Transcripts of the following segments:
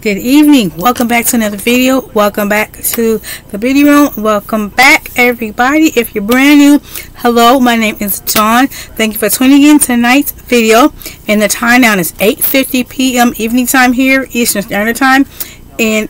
good evening. Welcome back to another video. Welcome back to the beauty room. Welcome back everybody. If you're brand new hello my name is Dawn. Thank you for tuning in tonight's video. And the time now is 8:50 p.m. evening time here Eastern Standard Time in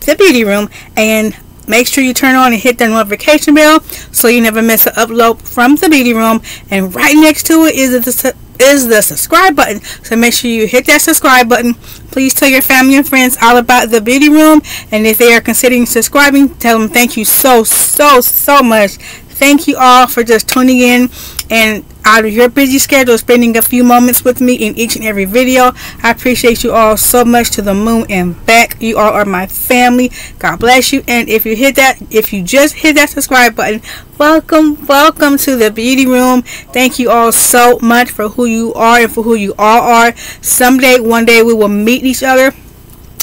the beauty room. And make sure you turn on and hit that notification bell so you never miss an upload from the beauty room. And right next to it is the is the subscribe button. So make sure you hit that subscribe button. Please tell your family and friends all about the beauty room. And if they are considering subscribing tell them thank you so so so much. Thank you all for just tuning in. And out of your busy schedule spending a few moments with me in each and every video. I appreciate you all so much to the moon and back. You all are my family. God bless you. And if you hit that if you just hit that subscribe button welcome welcome to the beauty room. Thank you all so much for who you are and for who you all are. Someday one day we will meet each other.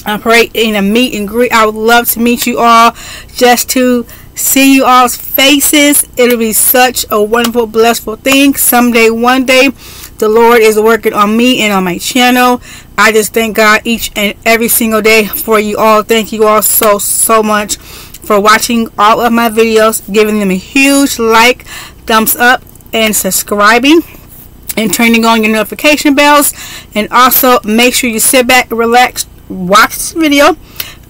I pray in a meet and greet. I would love to meet you all just to see you all's faces. It'll be such a wonderful, blissful thing. Someday, one day, the Lord is working on me and on my channel. I just thank God each and every single day for you all. Thank you all so, so much for watching all of my videos, giving them a huge like, thumbs up, and subscribing and turning on your notification bells. And also make sure you sit back, relax, watch this video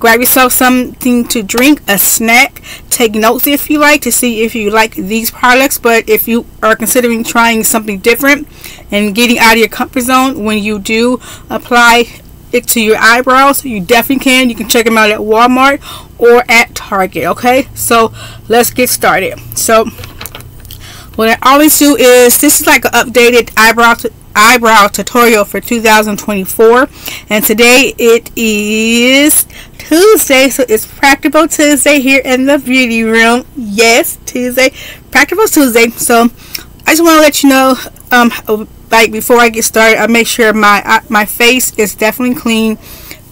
grab yourself something to drink a snack. Take notes if you like to see if you like these products but if you are considering trying something different and getting out of your comfort zone when you do apply it to your eyebrows you definitely can. You can check them out at Walmart or at Target okay? So let's get started. So what I always do is this is like an updated eyebrow eyebrow tutorial for 2024 and today it is Tuesday so it's practical Tuesday here in the beauty room. Yes Tuesday practical Tuesday. So I just want to let you know um like before I get started I make sure my uh, my face is definitely clean.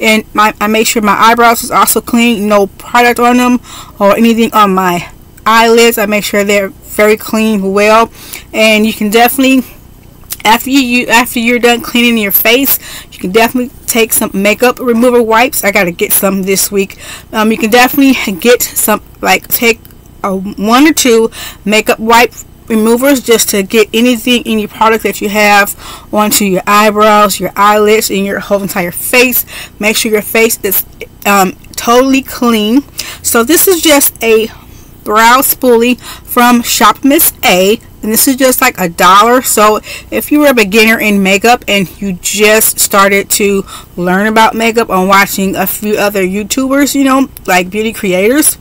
And my, I make sure my eyebrows is also clean. No product on them or anything on my eyelids. I make sure they're very clean well. And you can definitely after you after you're done cleaning your face you can definitely take some makeup remover wipes. I gotta get some this week. Um, you can definitely get some like take a one or two makeup wipe removers just to get anything any product that you have onto your eyebrows your eyelids and your whole entire face. Make sure your face is um, totally clean. So this is just a brow spoolie from Shop Miss A and this is just like a dollar. So if you were a beginner in makeup and you just started to learn about makeup on watching a few other youtubers you know like beauty creators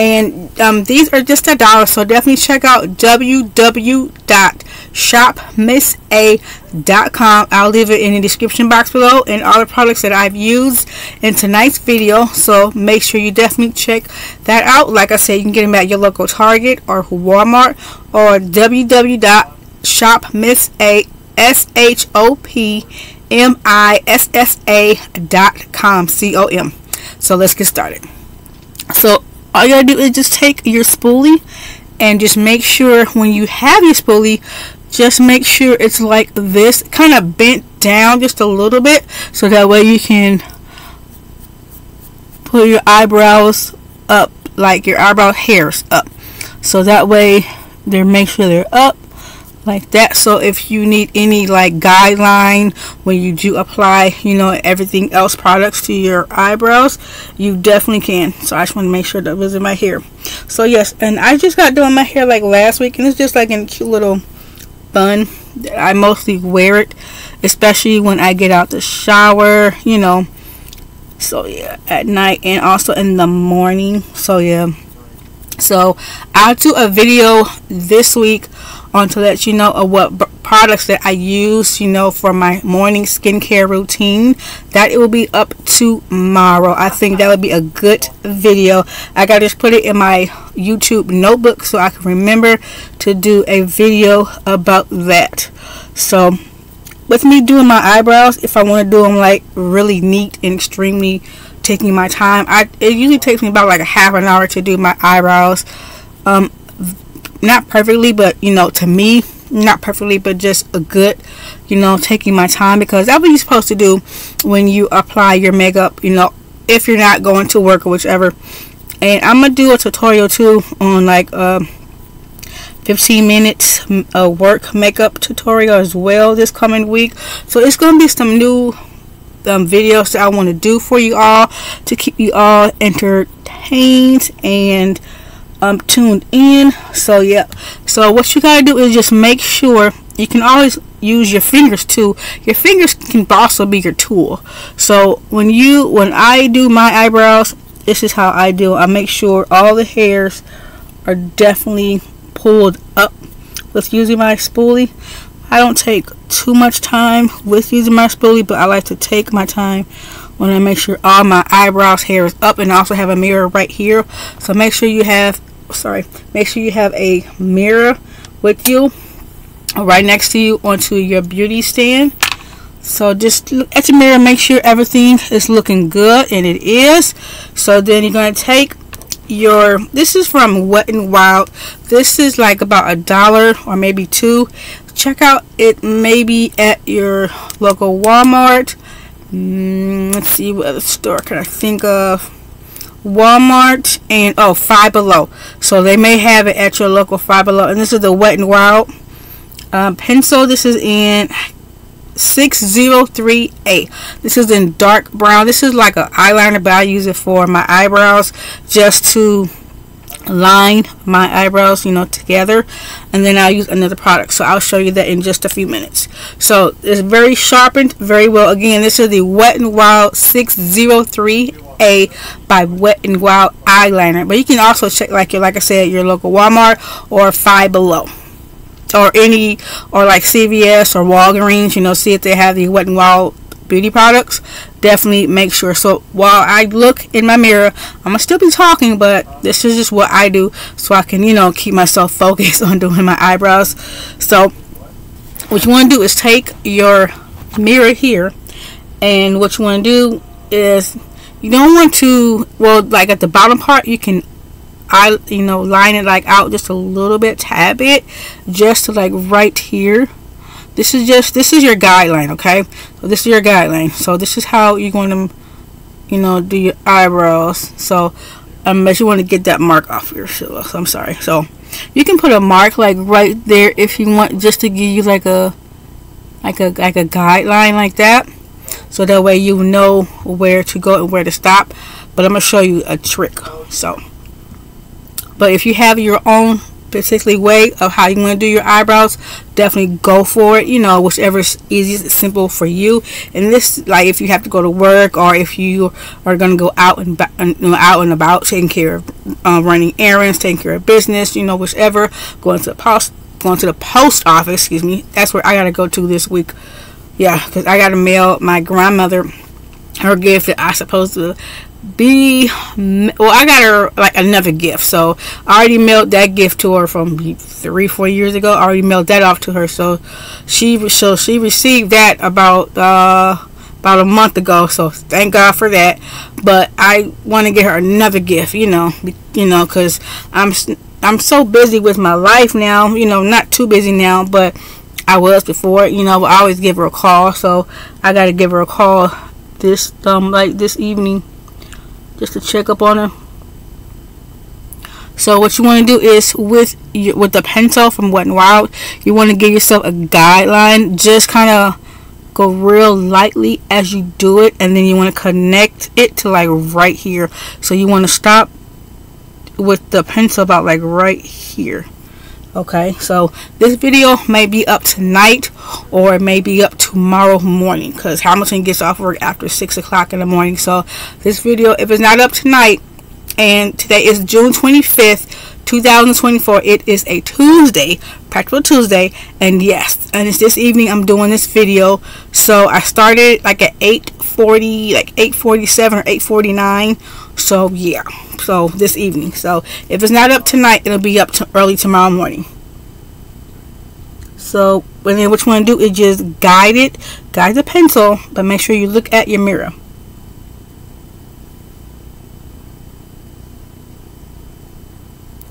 and um, these are just a dollar so definitely check out www.shopmissa.com I'll leave it in the description box below and all the products that I've used in tonight's video so make sure you definitely check that out. Like I said you can get them at your local Target or Walmart or www.shopmissa.com C-O-M so let's get started. So all you gotta do is just take your spoolie and just make sure when you have your spoolie just make sure it's like this kind of bent down just a little bit so that way you can pull your eyebrows up like your eyebrow hairs up. So that way they make sure they're up like that. So if you need any like guideline when you do apply you know everything else products to your eyebrows you definitely can. So I just want to make sure that in my hair. So yes and I just got doing my hair like last week and it's just like in a cute little bun I mostly wear it especially when I get out the shower you know. So yeah at night and also in the morning. So yeah. So I'll do a video this week on to let you know of what products that I use, you know, for my morning skincare routine. That it will be up tomorrow. I think that would be a good video. I gotta just put it in my YouTube notebook so I can remember to do a video about that. So, with me doing my eyebrows, if I want to do them like really neat and extremely taking my time, I it usually takes me about like a half an hour to do my eyebrows. Um, not perfectly, but you know, to me, not perfectly but just a good you know taking my time because that's what you're supposed to do when you apply your makeup you know if you're not going to work or whichever. And I'm gonna do a tutorial too on like uh, 15 minutes uh, work makeup tutorial as well this coming week. So it's gonna be some new um, videos that I want to do for you all to keep you all entertained and um, tuned in. So yeah. So what you gotta do is just make sure you can always use your fingers too. Your fingers can also be your tool. So when you when I do my eyebrows this is how I do. I make sure all the hairs are definitely pulled up with using my spoolie. I don't take too much time with using my spoolie, but I like to take my time when I make sure all my eyebrows hair is up and I also have a mirror right here. So make sure you have, sorry, make sure you have a mirror with you right next to you onto your beauty stand. So just look at your mirror, make sure everything is looking good, and it is. So then you're going to take your this is from wet and wild this is like about a dollar or maybe two check out it maybe at your local walmart mm, let's see what other store can i think of walmart and oh five below. So they may have it at your local five below. And this is the wet and wild. Um, pencil this is in 603A. This is in dark brown. This is like an eyeliner, but I use it for my eyebrows just to line my eyebrows you know together. And then I'll use another product. So I'll show you that in just a few minutes. So it's very sharpened very well. Again this is the Wet n Wild 603A by Wet n Wild eyeliner but you can also check like like I said your local Walmart or Five Below or any or like CVS or Walgreens, you know, see if they have the Wet n Wild beauty products. Definitely make sure. So while I look in my mirror, I'm gonna still be talking, but this is just what I do so I can, you know, keep myself focused on doing my eyebrows. So what you want to do is take your mirror here, and what you want to do is you don't want to well like at the bottom part you can I you know line it like out just a little bit tab it just to like right here. This is just this is your guideline okay? So this is your guideline. So this is how you're going to you know do your eyebrows. So but you want to get that mark off your so I'm sorry. So you can put a mark like right there if you want just to give you like a like a like a guideline like that so that way you know where to go and where to stop but I'm gonna show you a trick so but if you have your own particularly way of how you want to do your eyebrows, definitely go for it. You know, whichever is easiest, simple for you. And this, like, if you have to go to work or if you are going to go out and out and about, taking care of uh, running errands, taking care of business, you know, whichever, going to the post, going to the post office. Excuse me. That's where I got to go to this week. Yeah, because I got to mail my grandmother her gift that I supposed to be well i got her like another gift. So i already mailed that gift to her from three four years ago. I already mailed that off to her. So she so she received that about uh about a month ago. So thank god for that. But i want to get her another gift you know you know because i'm i'm so busy with my life now you know not too busy now but i was before you know i always give her a call so i got to give her a call this um like this evening just to check up on her. So what you want to do is with your, with the pencil from Wet n Wild, you want to give yourself a guideline. Just kind of go real lightly as you do it, and then you want to connect it to like right here. So you want to stop with the pencil about like right here okay so this video may be up tonight or it may be up tomorrow morning because Hamilton gets off work after six o'clock in the morning. So this video if it's not up tonight and today is June 25th 2024 it is a Tuesday practical Tuesday and yes and it's this evening I'm doing this video. So I started like at 8:40 like 8:47 or 8:49 so yeah. So this evening. So if it's not up tonight it'll be up to early tomorrow morning. So and then what you want to do is just guide it. Guide the pencil but make sure you look at your mirror.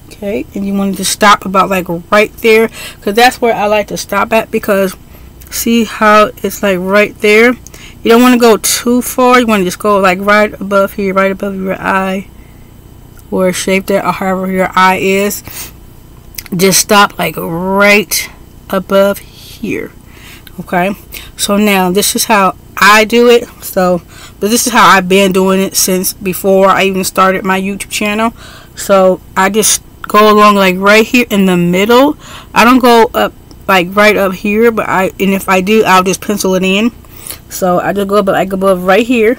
Okay and you want to stop about like right there because that's where I like to stop at because see how it's like right there you don't want to go too far you want to just go like right above here right above your eye or shape there or however your eye is. Just stop like right above here okay? So now this is how I do it so but this is how I've been doing it since before I even started my YouTube channel. So I just go along like right here in the middle. I don't go up like right up here but I and if I do I'll just pencil it in so I just go up like above right here.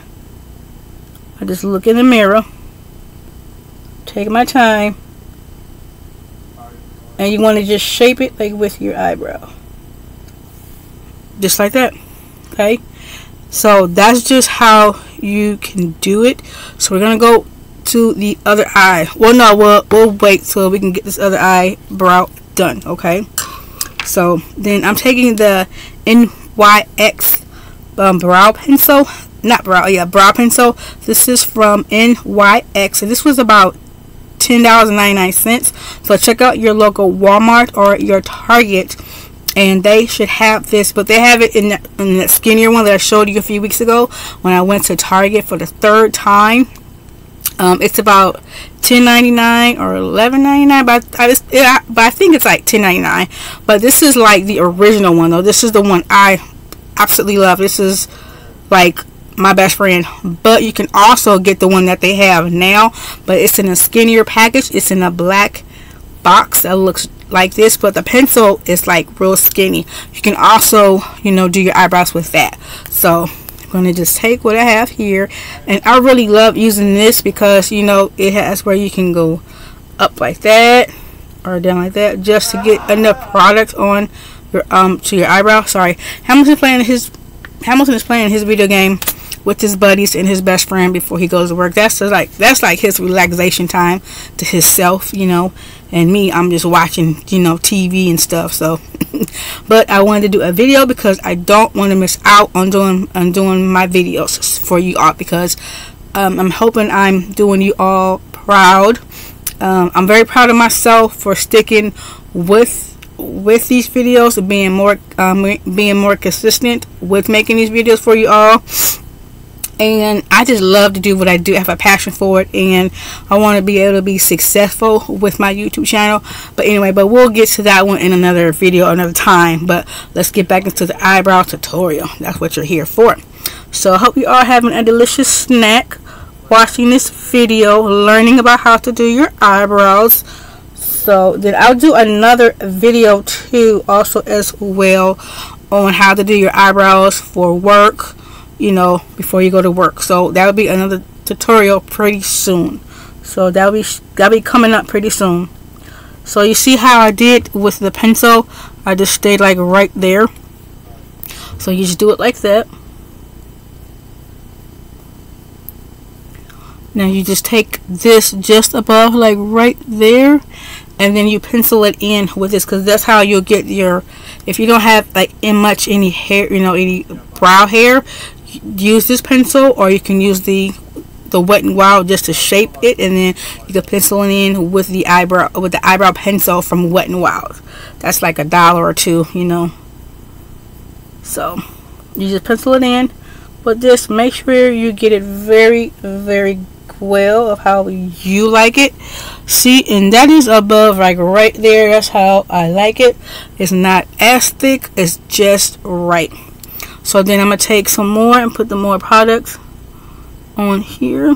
I just look in the mirror. Take my time. And you want to just shape it like with your eyebrow. Just like that okay? So that's just how you can do it. So we're gonna go to the other eye. Well no we'll, we'll wait till we can get this other eye eyebrow done okay? So then I'm taking the NYX um, brow pencil not brow yeah brow pencil. This is from NYX and this was about $10.99 so check out your local Walmart or your Target and they should have this but they have it in that, in that skinnier one that I showed you a few weeks ago when I went to Target for the third time. Um, it's about $10.99 or $11.99 but I, just, it, but I think it's like $10.99 but this is like the original one though. This is the one I absolutely love. This is like my best friend. But you can also get the one that they have now but it's in a skinnier package. It's in a black box that looks like this but the pencil is like real skinny. You can also you know do your eyebrows with that. So I'm going to just take what I have here. And I really love using this because you know it has where you can go up like that or down like that just to get enough product on your um to your eyebrow sorry Hamilton playing his Hamilton is playing his video game with his buddies and his best friend before he goes to work. That's like that's like his relaxation time to himself, you know. And me, I'm just watching, you know, TV and stuff. So, but I wanted to do a video because I don't want to miss out on doing on doing my videos for you all because um, I'm hoping I'm doing you all proud. Um, I'm very proud of myself for sticking with with these videos being more um, being more consistent with making these videos for you all and I just love to do what I do. I have a passion for it, and I want to be able to be successful with my YouTube channel. But anyway, but we'll get to that one in another video another time. But let's get back into the eyebrow tutorial. That's what you're here for. So I hope you are having a delicious snack watching this video, learning about how to do your eyebrows. So then I'll do another video too, also as well, on how to do your eyebrows for work you know, before you go to work. So that'll be another tutorial pretty soon. So that'll be that'll be coming up pretty soon. So you see how I did with the pencil? I just stayed like right there. So you just do it like that. Now you just take this just above like right there and then you pencil it in with this because that's how you'll get your if you don't have like in much any hair you know any brow hair use this pencil or you can use the the wet and wild just to shape it and then you can pencil it in with the eyebrow with the eyebrow pencil from wet and wild. That's like a dollar or two you know. So you just pencil it in but just make sure you get it very very well of how you like it see and that is above like right there that's how I like it it's not as thick it's just right so then I'm going to take some more and put the more products on here.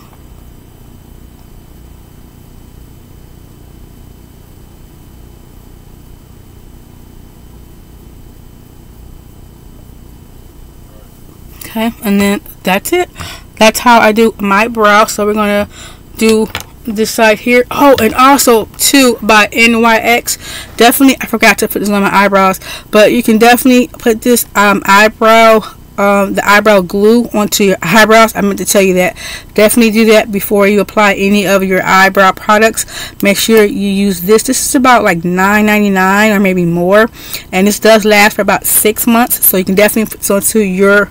Okay, and then that's it. That's how I do my brow. So we're going to do this side here. Oh and also too by NYX definitely I forgot to put this on my eyebrows but you can definitely put this um, eyebrow um, the eyebrow glue onto your eyebrows. I meant to tell you that. Definitely do that before you apply any of your eyebrow products. Make sure you use this. This is about like $9.99 or maybe more and this does last for about six months so you can definitely put this onto your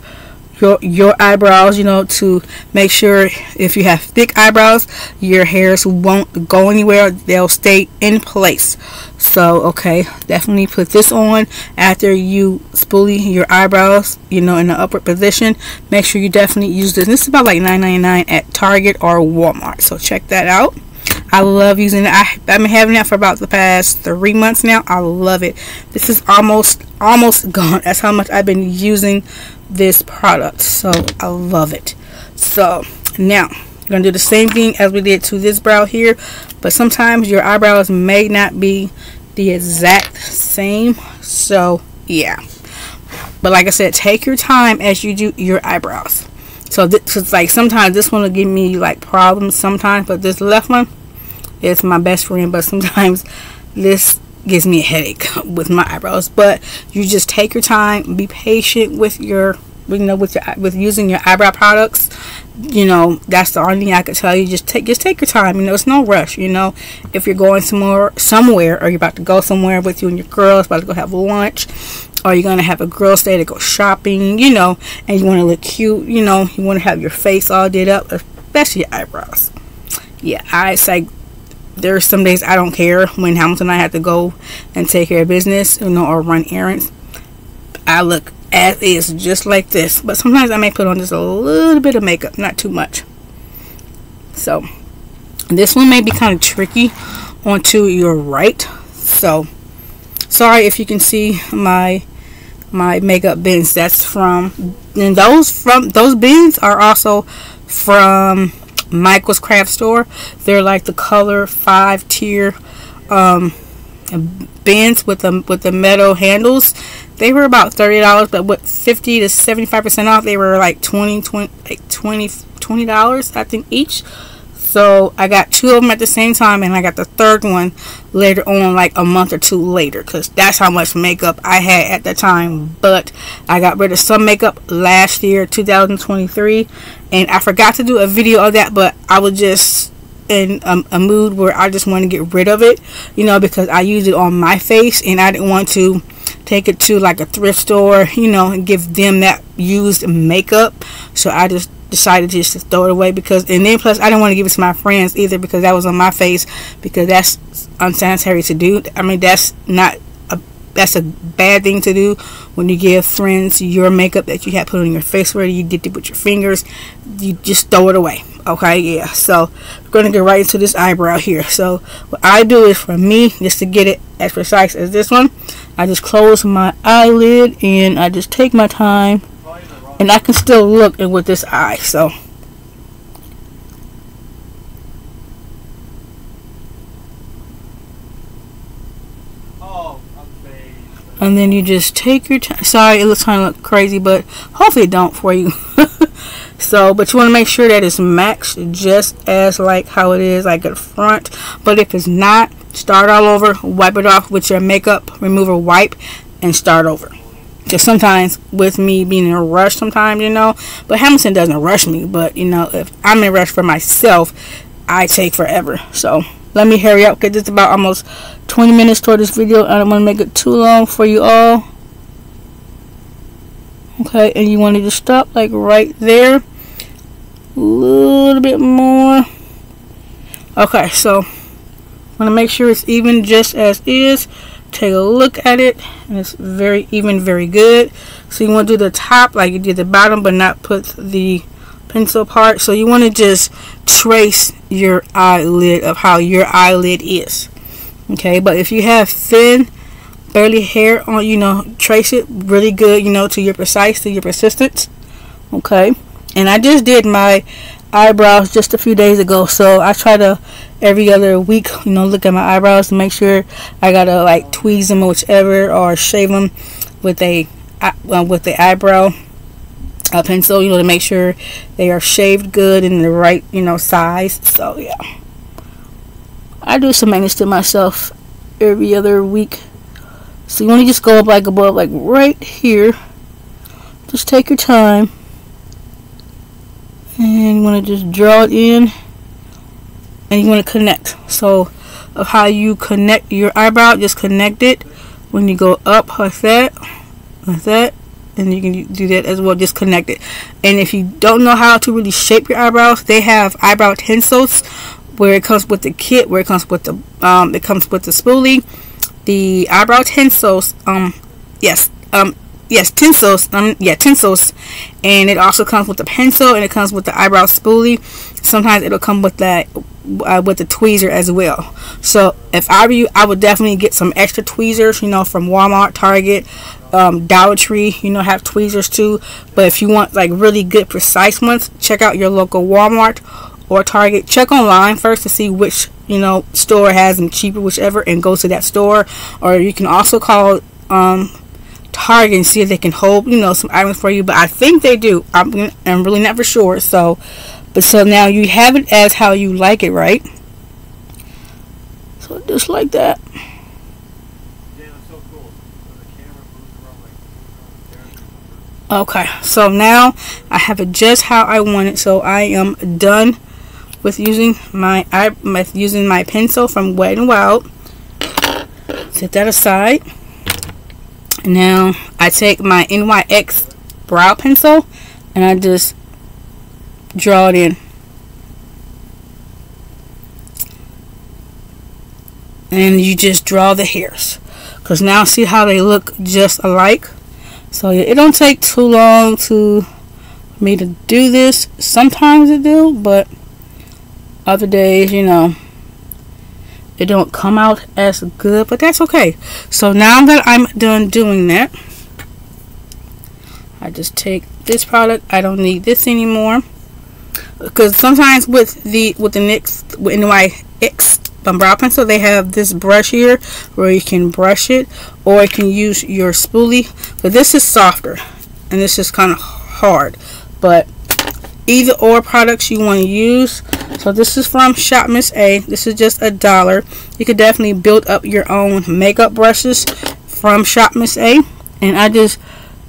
your your eyebrows you know to make sure if you have thick eyebrows your hairs won't go anywhere. They'll stay in place. So okay definitely put this on after you spoolie your eyebrows you know in the upward position. Make sure you definitely use this. This is about like $9.99 at Target or Walmart. So check that out I love using it. I, I've been having that for about the past three months now. I love it. This is almost almost gone. That's how much I've been using this product. So I love it. So now we're gonna do the same thing as we did to this brow here, but sometimes your eyebrows may not be the exact same. So yeah. But like I said, take your time as you do your eyebrows. So this is like sometimes this one will give me like problems sometimes, but this left one is my best friend, but sometimes this gives me a headache with my eyebrows. But you just take your time, be patient with your you know with your with using your eyebrow products. You know that's the only thing i could tell you. Just take just take your time. You know it's no rush you know. If you're going somewhere somewhere or you're about to go somewhere with you and your girls about to go have lunch or you're gonna have a girls day to go shopping you know and you want to look cute you know you want to have your face all did up especially your eyebrows. Yeah i say there's some days I don't care when Hamilton and I have to go and take care of business, you know, or run errands. I look as is, just like this. But sometimes I may put on just a little bit of makeup, not too much. So, this one may be kind of tricky onto your right. So, sorry if you can see my my makeup bins. That's from, and those from those bins are also from Michael's Craft Store. They're like the color five tier um, bins with the with the metal handles. They were about thirty dollars, but with fifty to seventy five percent off, they were like 20 20 like 20 dollars I think each. So I got two of them at the same time, and I got the third one later on, like a month or two later, because that's how much makeup I had at the time. But I got rid of some makeup last year, 2023, and I forgot to do a video of that, but I was just in a, a mood where I just want to get rid of it, you know, because I used it on my face, and I didn't want to take it to like a thrift store, you know, and give them that used makeup. So I just decided just to throw it away because and then plus I didn't want to give it to my friends either because that was on my face because that's unsanitary to do. I mean that's not a that's a bad thing to do when you give friends your makeup that you had put on your face where you did it with your fingers. You just throw it away okay? Yeah so we're gonna get right into this eyebrow here. So what I do is for me just to get it as precise as this one I just close my eyelid and I just take my time and I can still look with this eye so. And then you just take your time. Sorry it looks kind of look crazy but hopefully it don't for you. So but you want to make sure that it's matched just as like how it is like at front. But if it's not start all over wipe it off with your makeup remover wipe and start over just sometimes with me being in a rush sometimes you know. But hamilton doesn't rush me but you know if i'm in a rush for myself i take forever. So let me hurry up because it's about almost 20 minutes toward this video and i don't want to make it too long for you all. Okay and you want to just stop like right there. A little bit more. Okay so want to make sure it's even just as is take a look at it and it's very even very good. So you want to do the top like you did the bottom but not put the pencil part. So you want to just trace your eyelid of how your eyelid is okay? But if you have thin barely hair on you know trace it really good you know to your precise to your persistence okay? And I just did my eyebrows just a few days ago so I try to every other week you know look at my eyebrows to make sure I gotta like tweeze them or whichever or shave them with a uh, with the eyebrow uh, pencil you know to make sure they are shaved good in the right you know size. So yeah. I do some maintenance to myself every other week. So you want to just go up like above like right here. Just take your time. And you want to just draw it in and you want to connect. So of how you connect your eyebrow just connect it. When you go up like that like that and you can do that as well just connect it. And if you don't know how to really shape your eyebrows they have eyebrow tinsels where it comes with the kit where it comes with the um it comes with the spoolie. The eyebrow tinsels um yes um yes tinsels um yeah tinsels and it also comes with the pencil and it comes with the eyebrow spoolie. Sometimes it'll come with that uh, with the tweezer as well. So if I were you I would definitely get some extra tweezers you know from Walmart Target um, Dollar Tree you know have tweezers too. But if you want like really good precise ones check out your local Walmart or Target. Check online first to see which you know store has them cheaper whichever and go to that store. Or you can also call um, Target and see if they can hold you know some items for you but I think they do I'm, I'm really never sure so but so now you have it as how you like it, right? So just like that. Okay, so now I have it just how I want it. So I am done with using my I using my pencil from Wet n Wild. Set that aside. Now I take my NYX brow pencil and I just draw it in. And you just draw the hairs. Because now see how they look just alike? So it don't take too long to me to do this. Sometimes it do, but other days, you know, it don't come out as good, but that's okay. So now that I'm done doing that, I just take this product. I don't need this anymore because sometimes with the with the NYX with NYX brow pencil they have this brush here where you can brush it or you can use your spoolie but this is softer and this is kind of hard but either or products you want to use so this is from shop miss a. This is just a dollar. You could definitely build up your own makeup brushes from shop miss a. And i just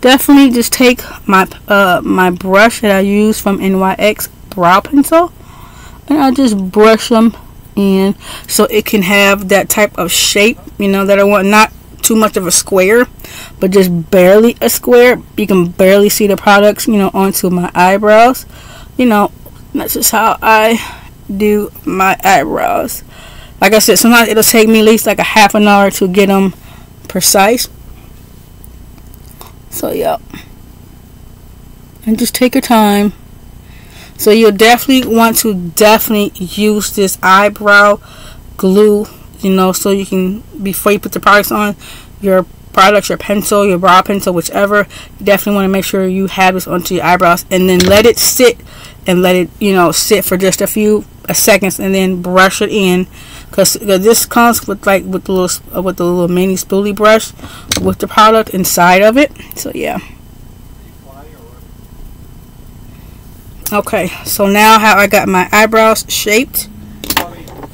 definitely just take my uh my brush that i use from nyx brow pencil and I just brush them in so it can have that type of shape you know that I want not too much of a square but just barely a square. You can barely see the products you know onto my eyebrows. You know that's just how I do my eyebrows. Like I said sometimes it'll take me at least like a half an hour to get them precise. So yeah. And just take your time. So you'll definitely want to definitely use this eyebrow glue, you know, so you can, before you put the products on, your products, your pencil, your brow pencil, whichever, definitely want to make sure you have this onto your eyebrows and then let it sit and let it, you know, sit for just a few seconds and then brush it in because this comes with like with the little with the little mini spoolie brush with the product inside of it so yeah Okay, so now how I got my eyebrows shaped.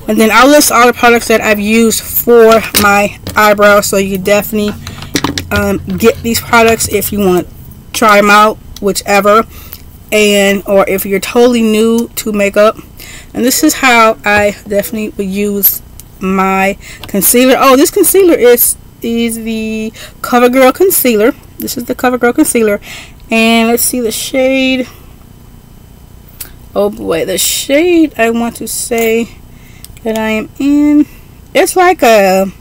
And then I'll list all the products that I've used for my eyebrows. So you definitely um, get these products if you want to try them out, whichever. And or if you're totally new to makeup. And this is how I definitely would use my concealer. Oh, this concealer is is the CoverGirl concealer. This is the CoverGirl concealer. And let's see the shade oh boy the shade I want to say that I am in it's like a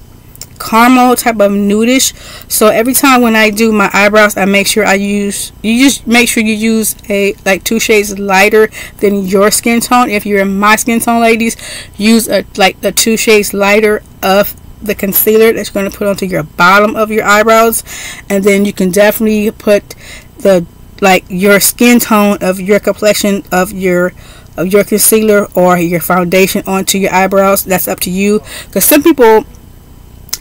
caramel type of nudish so every time when I do my eyebrows I make sure I use you just make sure you use a like two shades lighter than your skin tone. If you're in my skin tone ladies use a like the two shades lighter of the concealer that's going to put onto your bottom of your eyebrows. And then you can definitely put the like your skin tone of your complexion of your of your concealer or your foundation onto your eyebrows. That's up to you. Because some people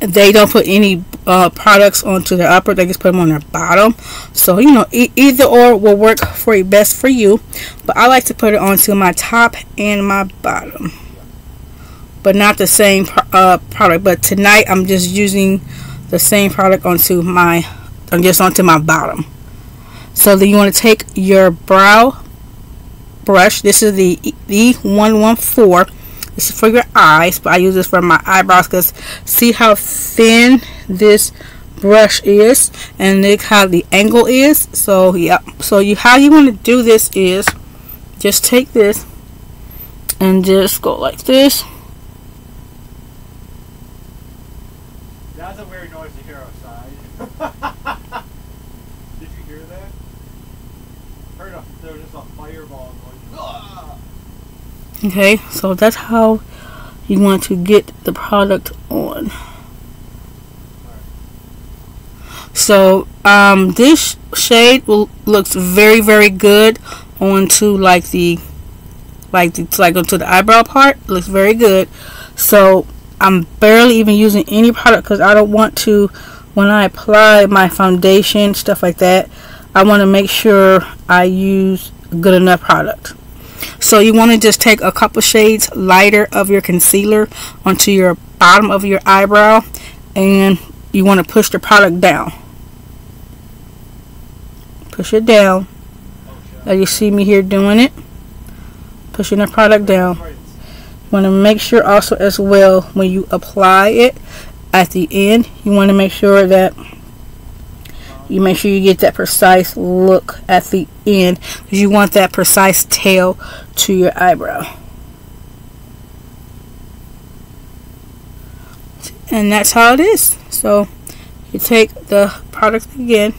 they don't put any uh, products onto their upper they just put them on their bottom so you know e either or will work for you best for you but I like to put it onto my top and my bottom but not the same uh, product but tonight I'm just using the same product onto my I'm just onto my bottom so then you want to take your brow brush. This is the E114. This is for your eyes, but I use this for my eyebrows because see how thin this brush is and look how the angle is? So yeah so you how you want to do this is just take this and just go like this. That's a weird noise to hear outside did you hear that heard a, there was just a fireball going "Ah!" Okay so that's how you want to get the product on. So um, this shade will, looks very very good onto like the like the like onto the eyebrow part. Looks very good. So I'm barely even using any product because I don't want to when I apply my foundation stuff like that I want to make sure I use good enough product so you want to just take a couple shades lighter of your concealer onto your bottom of your eyebrow and you want to push the product down. Push it down. As you see me here doing it? Pushing the product down. You want to make sure also as well when you apply it at the end you want to make sure that you make sure you get that precise look at the end because you want that precise tail to your eyebrow. And that's how it is. So you take the product again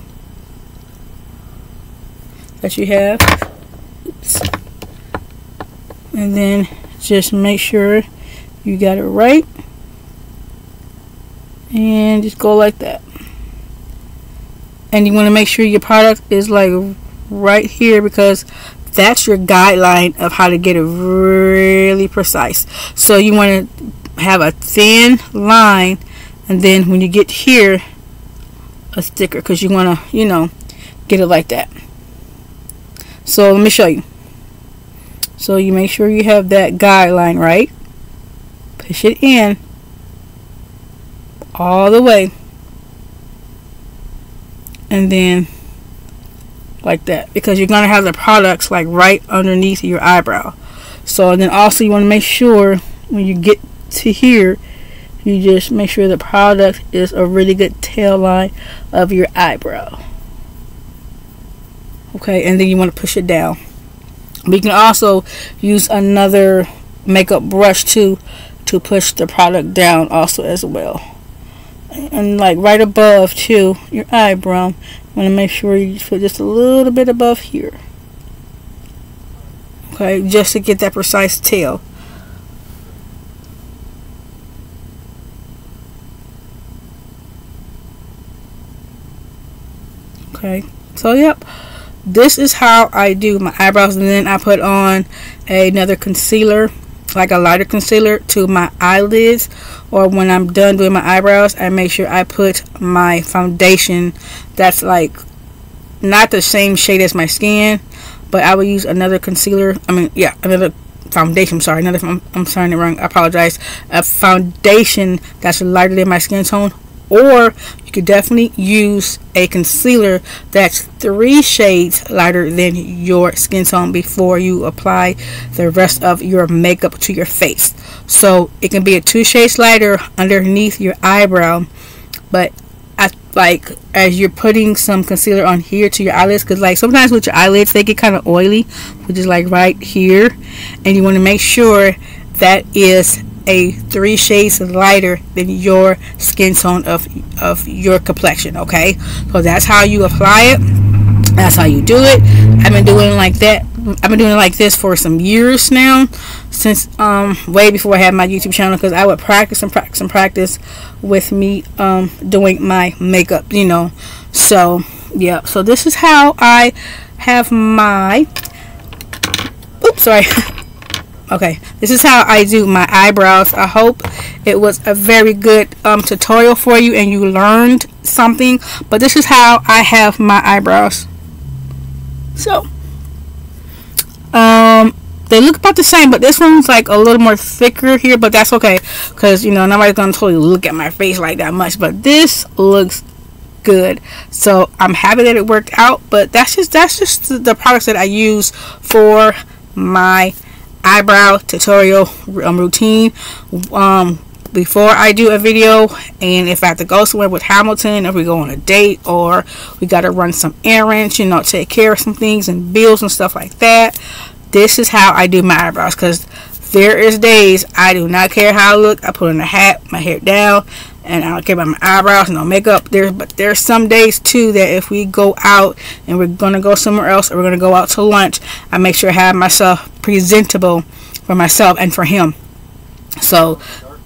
that you have. Oops. and then just make sure you got it right. And just go like that and you want to make sure your product is like right here because that's your guideline of how to get it really precise. So you want to have a thin line and then when you get here a sticker because you want to you know get it like that. So let me show you. So you make sure you have that guideline right? Push it in all the way and then like that. Because you're going to have the products like right underneath your eyebrow. So and then also you want to make sure when you get to here you just make sure the product is a really good tail line of your eyebrow. Okay and then you want to push it down. You can also use another makeup brush too to push the product down also as well and like right above too your eyebrow. Want to make sure you put just a little bit above here. Okay just to get that precise tail. Okay so yep. This is how I do my eyebrows and then I put on another concealer like a lighter concealer to my eyelids or when I'm done doing my eyebrows I make sure I put my foundation that's like not the same shade as my skin but I will use another concealer I mean yeah another foundation I'm sorry another I'm, I'm wrong I apologize a foundation that's lighter than my skin tone or you could definitely use a concealer that's three shades lighter than your skin tone before you apply the rest of your makeup to your face. So it can be a two shades lighter underneath your eyebrow but I, like as you're putting some concealer on here to your eyelids because like sometimes with your eyelids they get kind of oily which is like right here and you want to make sure that is a three shades lighter than your skin tone of of your complexion okay? So that's how you apply it. That's how you do it. I've been doing like that. I've been doing like this for some years now since um way before i had my youtube channel because i would practice and practice and practice with me um doing my makeup you know? So yeah. So this is how i have my oops sorry okay this is how I do my eyebrows. I hope it was a very good um, tutorial for you and you learned something but this is how I have my eyebrows. So um they look about the same but this one's like a little more thicker here but that's okay because you know nobody's gonna totally look at my face like that much but this looks good. So I'm happy that it worked out but that's just that's just the products that I use for my eyebrow tutorial um, routine um, before I do a video. And if I have to go somewhere with Hamilton if we go on a date or we got to run some errands you know take care of some things and bills and stuff like that this is how I do my eyebrows. Because there is days I do not care how I look. I put on a hat my hair down and I don't care about my eyebrows no makeup there's but there's some days too that if we go out and we're gonna go somewhere else or we're gonna go out to lunch I make sure I have myself presentable for myself and for him so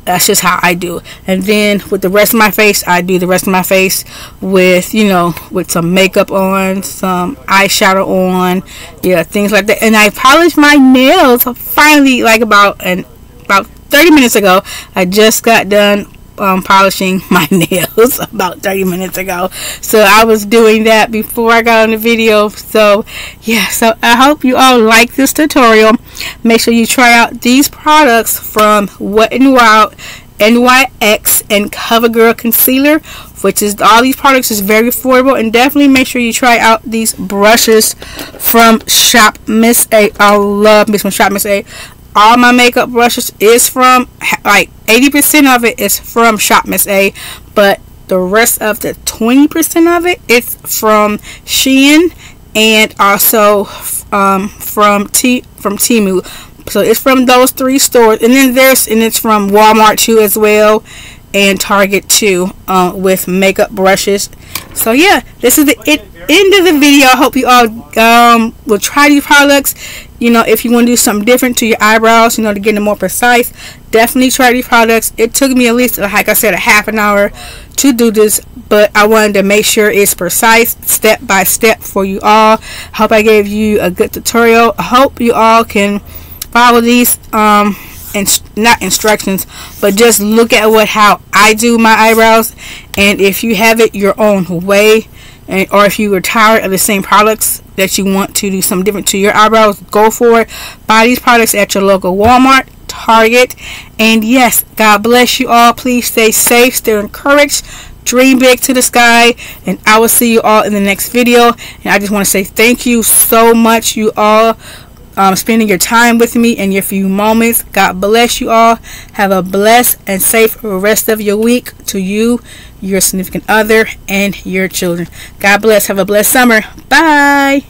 that's just how I do. And then with the rest of my face, I do the rest of my face with, you know, with some makeup on, some eyeshadow on, yeah, things like that. And I polish my nails finally, like about an about 30 minutes ago. I just got done um, polishing my nails about 30 minutes ago. So I was doing that before I got on the video. So yeah, so I hope you all like this tutorial. Make sure you try out these products from Wet n Wild NYX and CoverGirl Concealer which is all these products is very affordable and definitely make sure you try out these brushes from Shop Miss A. I love Miss from Shop Miss A all my makeup brushes is from like 80% of it is from Shop Miss A but the rest of the 20% of it is from Shein and also um, from T from Temu. So it's from those three stores and then there's and it's from Walmart too as well and Target too uh, with makeup brushes so yeah this is the it, end of the video. I hope you all um, will try these products. You know if you want to do something different to your eyebrows you know to get them more precise definitely try these products. It took me at least like I said a half an hour to do this but I wanted to make sure it's precise step by step for you all. Hope I gave you a good tutorial. I hope you all can follow these um and not instructions but just look at what how I do my eyebrows. And if you have it your own way and, or if you are tired of the same products that you want to do something different to your eyebrows go for it. Buy these products at your local Walmart Target. And yes God bless you all. Please stay safe stay encouraged dream big to the sky. And I will see you all in the next video. And I just want to say thank you so much you all um, spending your time with me and your few moments. God bless you all. Have a blessed and safe rest of your week to you, your significant other, and your children. God bless. Have a blessed summer. Bye.